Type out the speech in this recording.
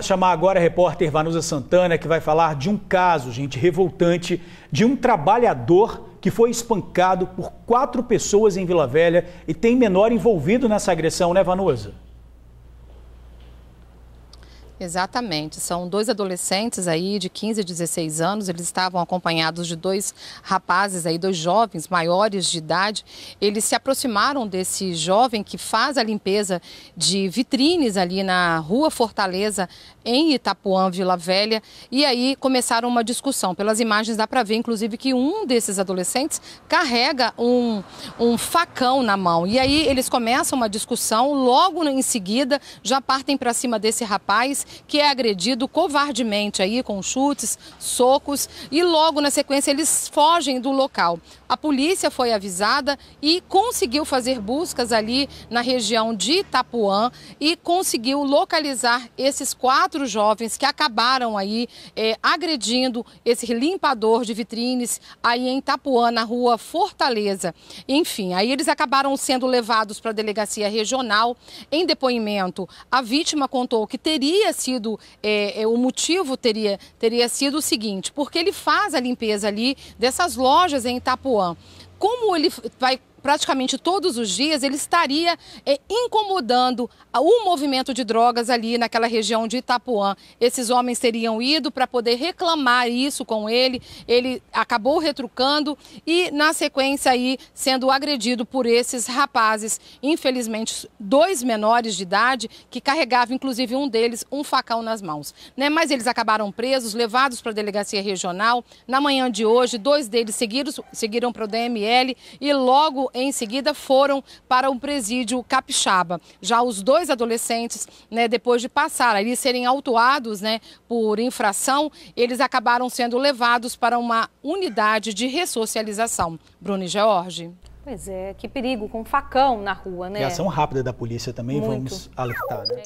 Chamar agora a repórter Vanusa Santana, que vai falar de um caso, gente, revoltante, de um trabalhador que foi espancado por quatro pessoas em Vila Velha e tem menor envolvido nessa agressão, né, Vanusa? Exatamente. São dois adolescentes aí de 15 e 16 anos. Eles estavam acompanhados de dois rapazes aí, dois jovens maiores de idade. Eles se aproximaram desse jovem que faz a limpeza de vitrines ali na Rua Fortaleza, em Itapuã, Vila Velha. E aí começaram uma discussão. Pelas imagens dá para ver, inclusive, que um desses adolescentes carrega um, um facão na mão. E aí eles começam uma discussão. Logo em seguida, já partem para cima desse rapaz que é agredido covardemente aí com chutes, socos e logo na sequência eles fogem do local. A polícia foi avisada e conseguiu fazer buscas ali na região de Itapuã e conseguiu localizar esses quatro jovens que acabaram aí é, agredindo esse limpador de vitrines aí em Itapuã, na rua Fortaleza. Enfim, aí eles acabaram sendo levados para a delegacia regional. Em depoimento, a vítima contou que teria sido, é, é, o motivo teria, teria sido o seguinte, porque ele faz a limpeza ali dessas lojas em Itapuã. Como ele vai praticamente todos os dias, ele estaria é, incomodando o movimento de drogas ali naquela região de Itapuã. Esses homens teriam ido para poder reclamar isso com ele, ele acabou retrucando e, na sequência, aí sendo agredido por esses rapazes. Infelizmente, dois menores de idade que carregavam, inclusive um deles, um facão nas mãos. Né? Mas eles acabaram presos, levados para a delegacia regional. Na manhã de hoje, dois deles seguiram, seguiram para o DML e logo em seguida foram para o presídio capixaba. Já os dois adolescentes, né, depois de passar ali serem autuados né, por infração, eles acabaram sendo levados para uma unidade de ressocialização. Bruno e George. Pois é, que perigo, com um facão na rua, né? Reação rápida da polícia também, Muito. vamos alertar. Né?